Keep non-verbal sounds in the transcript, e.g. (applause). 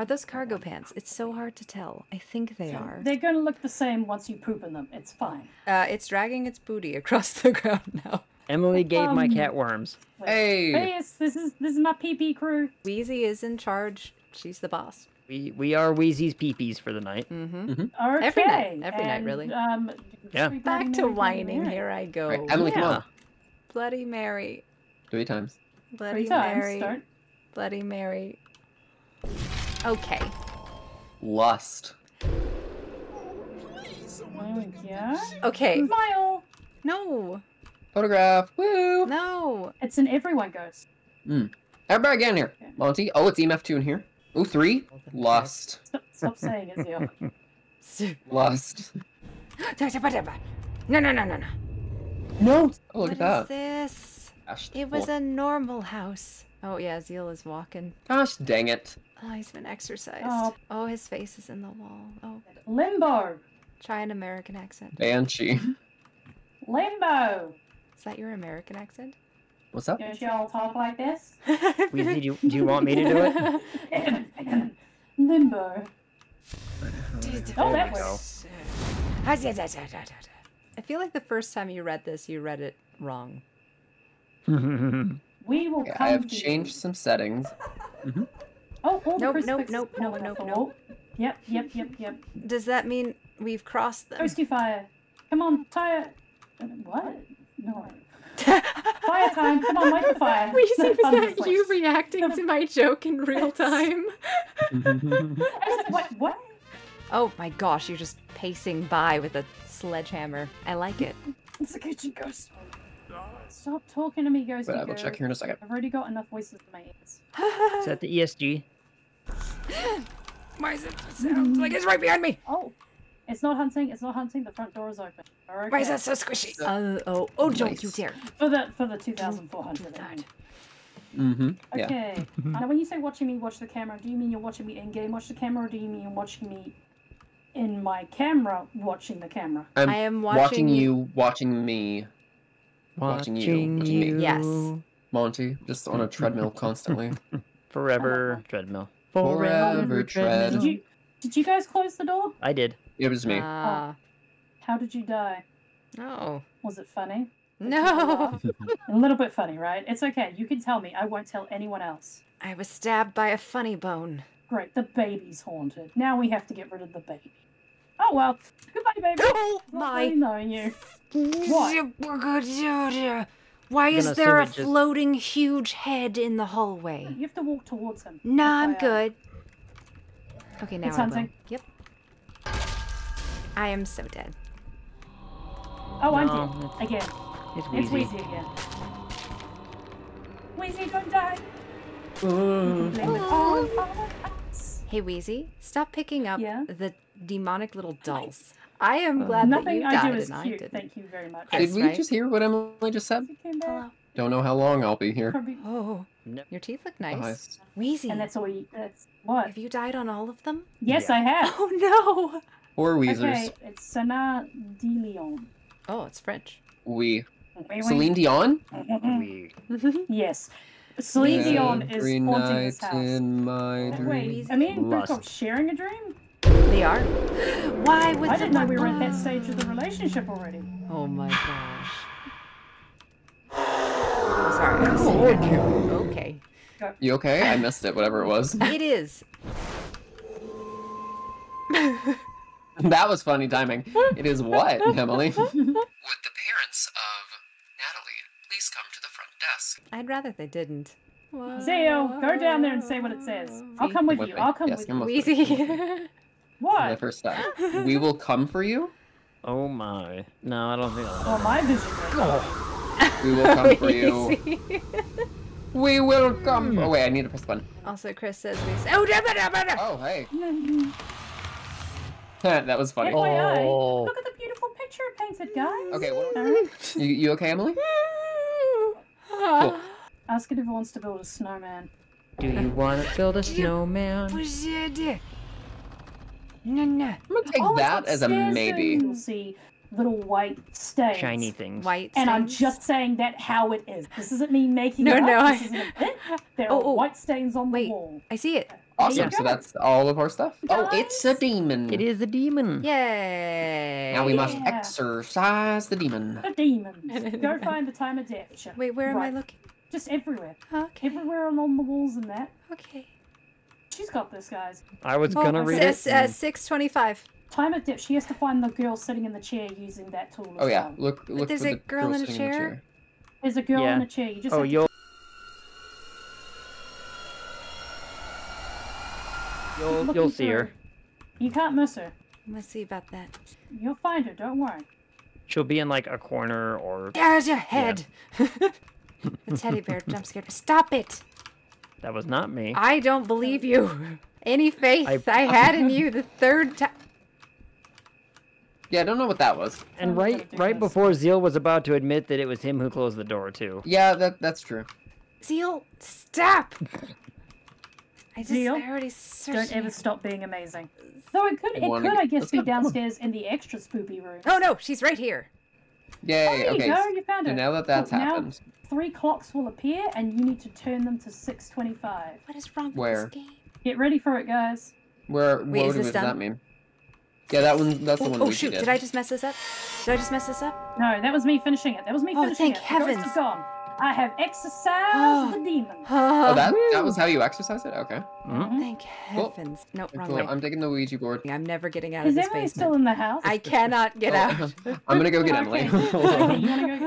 Are those cargo pants? It's so hard to tell. I think they are. They're gonna look the same once you poop in them. It's fine. Uh, it's dragging its booty (laughs) across the ground now. Emily gave my Um, cat worms. Wait. Hey. Hey, this is this is my PP crew. Wheezy is in charge. She's the boss. We we are Wheezy's peepees for the night. Mm-hmm. Okay. Every night, every night, really. Um, Yeah. Back to whining. Here I go. Right, Emily, come on. Bloody Mary. Three times. Bloody Three times. Mary. Don't. Bloody Mary. Okay. Lust. Oh, yeah. Okay. Smile. No. Photograph. Woo. No. It's an everyone goes. Hmm. Everybody get in here. Monty. Oh, it's EMF2 in here. Ooh, three. Lust. Stop, stop saying it, Zio. (laughs) Lust. No, no, no, no, no. No. Oh, look What at is that. this? It was a normal house. Oh yeah, Zeal is walking. Gosh, dang it. Oh, he's been exorcised. Oh. Oh, his face is in the wall. Oh, Limbo. try an American accent. Banshee. (laughs) Limbo. Is that your American accent? What's up? Don't y'all talk like this? (laughs) Wheezy, do you, do you want me to do it? (laughs) Limbo. Oh, that we go. works. I feel like the first time you read this, you read it wrong. We will Okay, come I have to you. changed some settings. Mm-hmm. Mm-hmm. Oh, all the Nope, nope, nope, nope, nope. Yep, yep, yep, yep. Does that mean we've crossed them? Toasty fire. Come on, fire. What? No. (laughs) Fire time. Come on, light the fire. (laughs) Wheezy, was Thunder that flash. you reacting to my joke in real time? I was like, what? What? Oh my gosh, you're just pacing by with a sledgehammer. I like it. It's the kitchen ghost. Stop talking to me, ghosty But I will check here in a second. I've already got enough voices in my ears. Is that the ESG? (laughs) Why is it sounds like it's right behind me? Oh, it's not hunting. It's not hunting. The front door is open. Okay. Why is that so squishy? Uh, oh, oh, don't you dare. For the for the two thousand four hundred. That. Mm-hmm. Yeah. Okay. (laughs) now, when you say watching me watch the camera, do you mean you're watching me in game watch the camera, or do you mean you're watching me in my camera watching the camera? I'm I am watching, watching you, watching me, Watching you, watching me. Yes. Monty, just on a treadmill (laughs) constantly. Forever (laughs) treadmill. Forever tread. Did you did you guys close the door? I did. It was me. Ah, How did you die? no. Was it funny? No. A little bit funny, right? It's okay. You can tell me. I won't tell anyone else. I was stabbed by a funny bone. Great. The baby's haunted. Now we have to get rid of the baby. Oh well. Goodbye, baby. Oh Not really my. knowing you. What? Why is there a assume just- floating huge head in the hallway? You have to walk towards him. Nah, I'm FYI. good. Okay, now It's I will. hunting. Yep. I am so dead. Oh, I'm No, dead. Again. It's It's Wheezy. Wheezy again. Wheezy, don't die. Uh, Blame it all on us. Hey, Wheezy, stop picking up Yeah? the demonic little dolls. I am um, glad that Nothing you I died do is and I cute. didn't. Thank you very much. Yes, Did we right? just hear what Emily just said? He came back. Hello. Don't know how long I'll be here. Oh, No. your teeth look oh, nice. Nice. Wheezy, And that's all you. That's what? have you died on all of them? Yes, Yeah. I have. (laughs) Oh no! Four Weezers. Okay, it's Sana de Leon. Oh, it's French. We. Wait, wait. Celine Dion? We. (laughs) Yes. Celine Dion is haunting night this house. in my dreams. Wait, I mean, we've got Lust. sharing a dream? They are. Why would I didn't know we were at that stage of the relationship already. Oh my gosh. I'm (sighs) sorry. I was sitting. Okay. You okay? I missed it, whatever it was. (laughs) It is. that was funny timing. It is what, (laughs) Emily? Would the parents of Natalie please come to the front desk? I'd rather they didn't. Zeo, go down there and say what it says. I'll come with you. I'll come yes, with you. with (laughs) me. Wheezy. The What? first step. We will come for you. (laughs) Oh my. No, I don't think I'll. Oh, well, my vision. We will come for (laughs) you. We will come. Hmm. Oh wait, I need to press the button. also, Chris says Wheezy. Oh, dabba, dabba, dabba. Oh hey, (laughs) that was funny. FYI, Oh. look at the oh. beautiful picture it painted, guys. Okay, what- hmm. Alright. You, you okay, Emily? Hmm. Cool. Ask it if it wants to build a snowman. Do you want to build a snowman? No, no. I'm gonna take Oh, that as a maybe. You'll see little white stains. Shiny things. White. And I'm just saying that how it is. This isn't me making No, it up. no, This I- isn't a (laughs) bit. There Oh, are oh. white stains on Wait. the wall. I see it. Awesome. So that's all of our stuff. Oh, it's a demon. It is a demon. Yay! Now we must Yeah. exorcise the demon. The demons. (laughs) Go find the time of death. Wait, where am I looking? Just everywhere. Okay. Everywhere along the walls and that. Okay. She's got this, guys. I was Oh, gonna read s- it. uh, six twenty-five. Time of death. She has to find the girl sitting in the chair using that tool. Oh yeah, well. look look there's for a the girl in a sitting chair? There's a girl Yeah. in a chair. You just Oh, have to you'll. You'll you'll see her. through. You can't miss her. Let's see about that. You'll find her. Don't worry. She'll be in like a corner or There's your head. (laughs) the teddy bear jump scared. Stop it! That was not me. I don't believe you. (laughs) Any faith I, I- had in you (laughs) the third time. Yeah, I don't know what that was. And right right before Zeal was about to admit that it was him who closed the door too. Yeah, that that's true. Zeal, stop! (laughs) I just Zeal, I already. Don't ever stop being amazing. Though it could, it could, get- I guess, let's be downstairs in the extra spoopy room. Oh no, she's right here. Yay. Oh, there okay. you go. You found So her. now that that's Cool, now happened, Three clocks will appear, and you need to turn them to six twenty-five. What is wrong with Where? this game? Get ready for it, guys. where Wait, what is do- this does that mean? Yeah, that one. That's the Oh, one. oh shoot! did. Did I just mess this up? Did I just mess this up? No, that was me finishing it. That was me Oh, finishing thank it. The ghost heavens. is gone. I have exorcised Oh. the demon. Oh, that that was how you exorcise it. Okay. Mhm. Thank Cool. heavens! No, wrong Cool. way. I'm taking the Ouija board. I'm never getting out Is of this Is Emily basement. still in the house? I cannot get Oh, out. (laughs) I'm gonna go get (laughs) Okay. Emily. (laughs)